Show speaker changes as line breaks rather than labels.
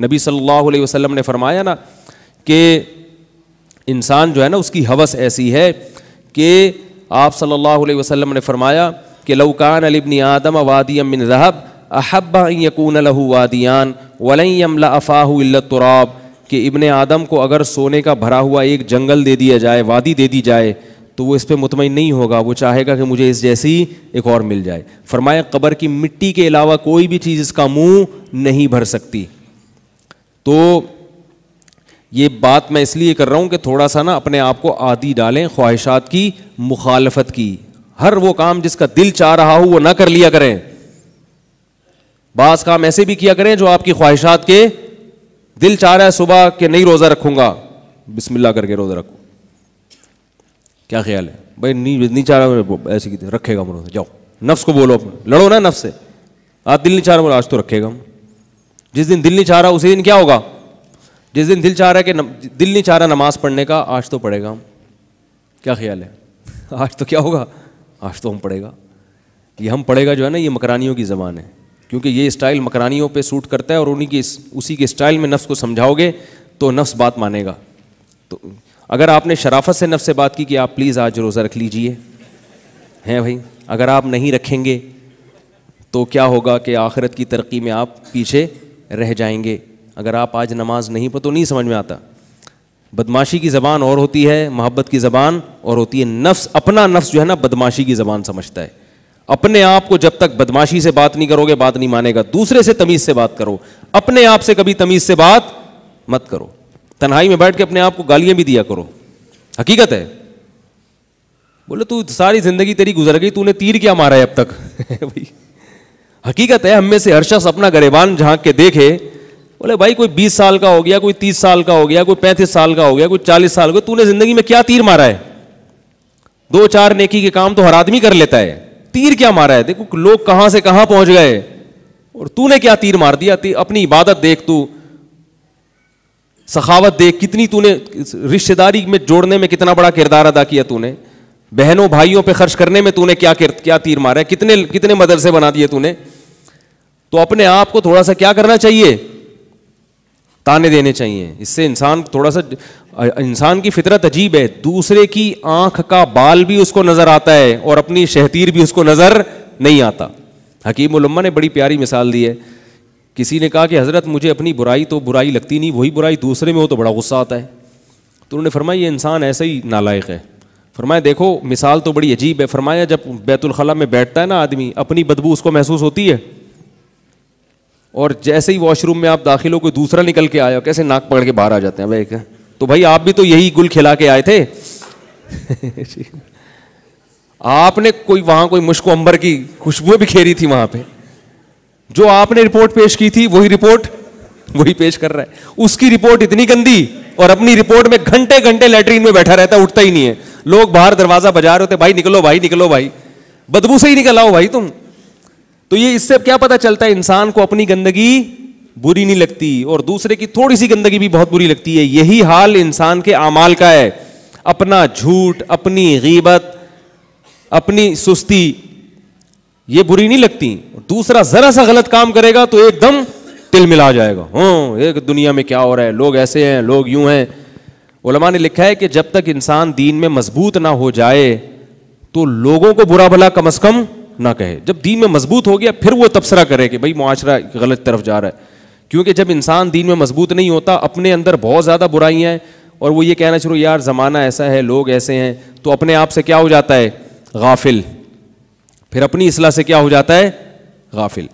नबी सल्लल्लाहु अलैहि वसल्लम ने फरमाया ना कि इंसान जो है ना, उसकी हवस ऐसी है कि आप सल्लल्लाहु अलैहि वसल्लम ने फरमाया कि लौकान अलिबन आदम वादियम मिन जहब, अहब्बा यकून लहू वादियान वलैमला अफ़ाहु तुराब, कि इब्ने आदम को अगर सोने का भरा हुआ एक जंगल दे दिया जाए, वादी दे दी जाए तो वो इस पर मुतमिन नहीं होगा, वो चाहेगा कि मुझे इस जैसी एक और मिल जाए। फरमाया, कब्र की मिट्टी के अलावा कोई भी चीज़ इसका मुँह नहीं भर सकती। तो ये बात मैं इसलिए कर रहा हूँ कि थोड़ा सा ना अपने आप को आदि डालें, ख्वाहिशात की, मुखालफत की। हर वो काम जिसका दिल चाह रहा हो, वो ना कर लिया करें। बास काम ऐसे भी किया करें जो आपकी ख्वाहिशात के दिल चाह रहा है सुबह के नहीं रोज़ा रखूँगा। बिस्मिल्लाह करके रोज़ा रखू। क्या ख्याल है? भाई, नहीं नहीं चाह रहा ऐसे रखेगा रोज़ा जाओ। नफ्स को बोलो अपने। लड़ो ना नफ्स से। आज दिल नहीं चाह रहा आज तो रखेगा। जिस दिन दिल नहीं चाह रहा, उसी दिन क्या होगा? जिस दिन दिल चाह रहा है कि दिल नहीं चाह रहा नमाज़ पढ़ने का, आज तो पढ़ेगा। हम क्या ख्याल है? आज तो क्या होगा? आज तो हम पढ़ेगा। ये हम पढ़ेगा जो है ना, ये मकरानियों की ज़बान है। क्योंकि ये स्टाइल मकरानियों पे सूट करता है और उन्हीं की उसी के स्टाइल में नफ्स को समझाओगे तो नफ्स बात मानेगा। तो अगर आपने शराफत से नफ्स से बात की कि आप प्लीज़ आज रोज़ा रख लीजिए। हैं भाई? अगर आप नहीं रखेंगे तो क्या होगा कि आखिरत की तरक्की में आप पीछे रह जाएँगे। अगर आप आज नमाज़ नहीं पढ़ो तो नहीं समझ में आता। बदमाशी की ज़बान और होती है, मोहब्बत की ज़बान और होती है। नफ्स, अपना नफ्स जो है ना, बदमाशी की ज़बान समझता है। अपने आप को जब तक बदमाशी से बात नहीं करोगे, बात नहीं मानेगा। दूसरे से तमीज़ से बात करो। अपने आप से कभी तमीज़ से बात मत करो। तन्हाई में बैठ के अपने आप को गालियाँ भी दिया करो। हकीकत है? बोले, तू सारी ज़िंदगी तेरी गुजर गई, तूने तीर क्या मारा है अब तक? भाई हकीकत है हम में से हर शख्स अपना गरेबान झाँक के देखे। बोले भाई कोई बीस साल का हो गया कोई तीस साल का हो गया कोई पैंतीस साल का हो गया कोई चालीस साल का तूने ज़िंदगी में क्या तीर मारा है? दो चार नेकी के काम तो हर आदमी कर लेता है। तीर क्या मारा है? देखो लोग कहाँ से कहाँ पहुँच गए। और तूने क्या तीर मार दिया? ती, अपनी इबादत देख तू। सखावत देख कितनी तूने रिश्तेदारी में जोड़ने में कितना बड़ा किरदार अदा किया तूने। बहनों भाइयों पे खर्च करने में तूने क्या क्या तीर मारा है? कितने कितने मदरसे बना दिए तूने? तो अपने आप को थोड़ा सा क्या करना चाहिए? ताने देने चाहिए। इससे इंसान थोड़ा सा, इंसान की फितरत अजीब है। दूसरे की आँख का बाल भी उसको नज़र आता है और अपनी शहतीर भी उसको नज़र नहीं आता। हकीम उलम्मा ने बड़ी प्यारी मिसाल दी है। किसी ने कहा कि, हज़रत, मुझे अपनी बुराई तो बुराई लगती नहीं, वही बुराई दूसरे में हो तो बड़ा गुस्सा आता है। तो उन्होंने फरमाया, ये इंसान ऐसे ही नालायक है। फरमाया, देखो, मिसाल तो बड़ी अजीब है। फरमाया, जब बैतुलखला में बैठता है ना आदमी, अपनी बदबू उसको महसूस होती है? और जैसे ही वॉशरूम में आप दाखिल हो, कोई दूसरा निकल के आया, कैसे नाक पकड़ के बाहर आ जाते हैं? भाई तो भाई, आप भी तो यही गुल खिला के आए थे? आपने कोई, वहाँ कोई मुश्को अंबर की खुशबू भी खेरी थी वहाँ पे? जो आपने रिपोर्ट पेश की थी, वही रिपोर्ट, वही पेश कर रहा है। उसकी रिपोर्ट इतनी गंदी और अपनी रिपोर्ट में घंटे घंटे लेटरिन में बैठा रहता उठता ही नहीं है। लोग बाहर दरवाज़ा बजा रहे होते, भाई निकलो भाई निकलो भाई। बदबू से ही निकल आओ भाई तुम। तो ये इससे क्या पता चलता है, इंसान को अपनी गंदगी बुरी नहीं लगती और दूसरे की थोड़ी सी गंदगी भी बहुत बुरी लगती है। यही हाल इंसान के अमाल का है। अपना झूठ, अपनी गीबत, अपनी सुस्ती, ये बुरी नहीं लगती। दूसरा जरा सा गलत काम करेगा तो एकदम तिल मिला जाएगा। हाँ एक दुनिया में क्या हो रहा है? लोग ऐसे हैं, लोग यूँ हैं। उलमा ने लिखा है कि जब तक इंसान दीन में मज़बूत ना हो जाए तो लोगों को बुरा भला कम अज कम ना कहे। जब दीन में मज़बूत हो गया, फिर वो तबसरा करे कि भाई मुआरा गलत तरफ़ जा रहा है। क्योंकि जब इंसान दीन में मज़बूत नहीं होता, अपने अंदर बहुत ज़्यादा बुराइयाँ हैं और वो ये कहना शुरू, यार, ज़माना ऐसा है, लोग ऐसे हैं। तो अपने आप से क्या हो जाता है? गाफिल। फिर अपनी असलाह से क्या हो जाता है? गाफिल।